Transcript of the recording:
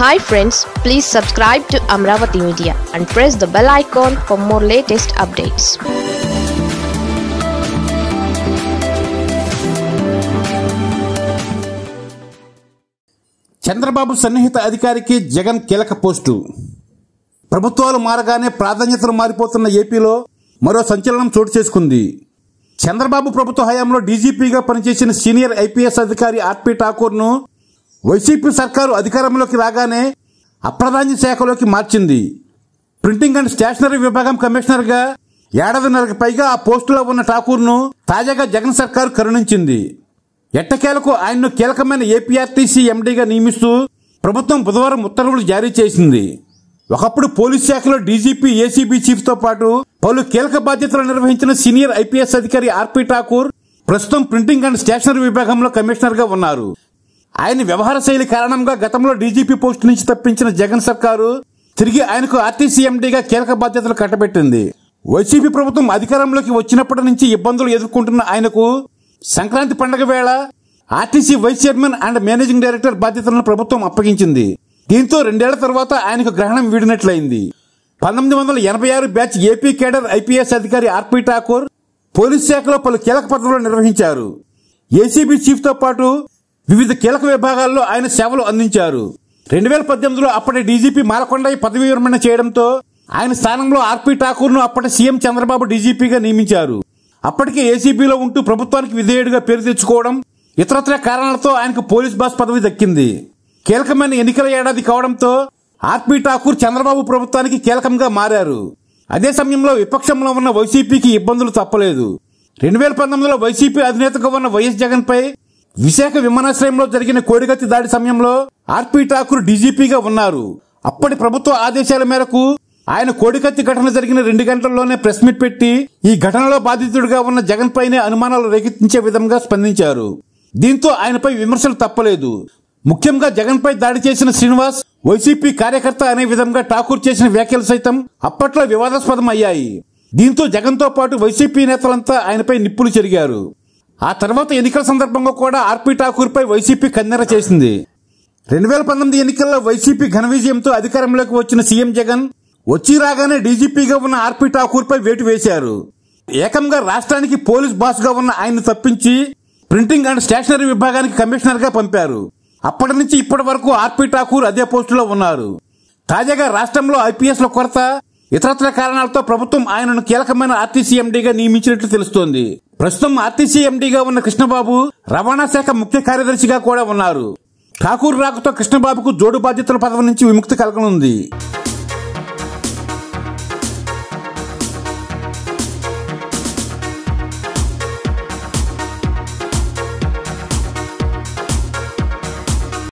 Hi friends please subscribe to Amaravati media and press the bell icon for more latest updates Chandrababu సన్నిహిత అధికారికి జగన్ కీలక post ప్రభుత్వాలు మారగానే ప్రాధాన్యతలు మారిపోతున్న ఏపీలో మరో సంచలనం చోటు చేసుకుంది. చంద్రబాబు ప్రభుత్వ హయాంలో డీజీపీగా పనిచేసిన సీనియర్ ఐపీఎస్ అధికారి ఆర్పి ఠాకూర్ను వైసీపీ సర్కారు అధికారంలోకి రాగానే అప్రధాన్య శాఖలోకి మార్చింది. ప్రింటింగ్ అండ్ స్టేషనరీ విభాగం కమిషనర్గా ఏడాదిన్నరకు పైగా ఆ పోస్టులో ఉన్న ఠాకూర్ను తాజాగా జగన్ సర్కారు కరుణించింది. ఎట్టకేలకు ఆయన్ను కీలకమైన ఏపీఆర్టీసీ ఎండీగా నియమిస్తూ ప్రభుత్వం బుధవారం ఉత్తర్వులు జారీ చేసింది. ఒకప్పుడు పోలీస్ శాఖలో డీజీపీ ఏసీబీ చీఫ్తో పాటు పలు కీలక బాధ్యతలు నిర్వహించిన సీనియర్ ఐపీఎస్ అధికారి ఆర్పి ఠాకూర్ ప్రస్తుతం ప్రింటింగ్ అండ్ స్టేషనరీ విభాగంలో కమిషనర్గా ఉన్నారు. ఆయన వ్యవహార శైలి కారణంగా గతంలో డీజీపీ పోస్టు నుంచి తప్పించిన జగన్ సర్కారు తిరిగి ఆయనకు ఆర్టీసీ ఎండీగా కీలక బాధ్యతలు కట్టబెట్టింది. వైసీపీ ప్రభుత్వం అధికారంలోకి వచ్చినప్పటి నుంచి ఇబ్బందులు ఎదుర్కొంటున్న ఆయనకు సంక్రాంతి పండుగ వేళ RTC vice chairman and managing director బాధ్యతలను ప్రభుత్వం అప్పగించింది. దీంతో రెండేళ్ళ తర్వాత ఆయనకు గ్రహణం వీడినట్లయింది. పంతొమ్మిది వందల ఎనభై ఆరు బ్యాచ్ ఏపీ కేడర్ ఐపీఎస్ అధికారి ఆర్పి ఠాకూర్ పోలీస్ శాఖలో పలు కీలక పదవులు నిర్వహించారు. ఏసీబీ చీఫ్తో పాటు వివిధ కీలక విభాగాల్లో ఆయన సేవలు అందించారు. రెండు వేల పద్దెనిమిదిలో అప్పటి డీజీపీ మాలకొండయ్య పదవి విరమణ చేయడంతో ఆయన స్థానంలో ఆర్పి ఠాకూర్ను అప్పటి సీఎం చంద్రబాబు డీజీపీగా నియమించారు. అప్పటికే ఏసీబీలో ఉంటూ ప్రభుత్వానికి విధేయుడిగా పేరు తెచ్చుకోవడం ఇతరత్ర కారణాలతో ఆయనకు పోలీస్ బాస్ పదవి దక్కింది. కీలకమైన ఎన్నికల ఏడాది కావడంతో ఆర్పి ఠాకూర్ చంద్రబాబు ప్రభుత్వానికి కీలకంగా మారారు. అదే సమయంలో విపక్షంలో ఉన్న వైసీపీకి ఇబ్బందులు తప్పలేదు. రెండు వేల పంతొమ్మిదిలో వైసీపీ అధినేతగా ఉన్న వైఎస్ జగన్ పై విశాఖ విమానాశ్రయంలో జరిగిన కోడిగత్తి దాడి సమయంలో ఆర్పి ఠాకూర్ డీజీపీగా ఉన్నారు. అప్పటి ప్రభుత్వ ఆదేశాల మేరకు ఆయన కోడికత్తి ఘటన జరిగిన రెండు గంటల్లోనే ప్రెస్ మీట్ పెట్టి ఈ ఘటనలో బాధితుడిగా ఉన్న జగన్ పైనే అనుమానాలు రేకెత్తించే విధంగా స్పందించారు. దీంతో ఆయనపై విమర్శలు తప్పలేదు. ముఖ్యంగా జగన్ పై దాడి చేసిన శ్రీనివాస్ వైసీపీ కార్యకర్త అనే విధంగా ఠాకూర్ చేసిన వ్యాఖ్యలు సైతం అప్పట్లో వివాదాస్పదం అయ్యాయి దీంతో జగన్తో పాటు వైసీపీ నేతలంతా ఆయనపై నిప్పులు చెరిగారు. ఆ తర్వాత ఎన్నికల సందర్భంగా కూడా ఆర్పి ఠాకూర్పై వైసీపీ కన్నెర చేసింది. రెండు వేల పంతొమ్మిది ఎన్నికల్లో వైసీపీ ఘన విజయంతో అధికారంలోకి వచ్చిన సీఎం జగన్ వచ్చి రాగానే డీజీపీగా ఉన్న ఆర్పి ఠాకూర్పై వేటు వేశారు. ఏకంగా రాష్ట్రానికి పోలీస్ బాస్గా ఉన్న ఆయన తప్పించి ప్రింటింగ్ అండ్ స్టేషనరీ విభాగానికి కమిషనర్గా పంపారు. అప్పటి నుంచి ఇప్పటి వరకు ఆర్పి ఠాకూర్ అదే పోస్టులో ఉన్నారు. తాజాగా రాష్ట్రంలో ఐపీఎస్ల కొరత ఇతరత్ర కారణాలతో ప్రభుత్వం ఆయనను కీలకమైన ఆర్టీసీఎండీగా నియమించినట్లు తెలుస్తోంది. ప్రస్తుతం ఆర్టీసీ ఎండీగా ఉన్న కృష్ణబాబు రవాణా శాఖ ముఖ్య కార్యదర్శిగా కూడా ఉన్నారు. ఠాకూర్ రాకతో కృష్ణబాబుకు జోడు బాధ్యతల పదవి నుంచి విముక్తి కలగనుంది.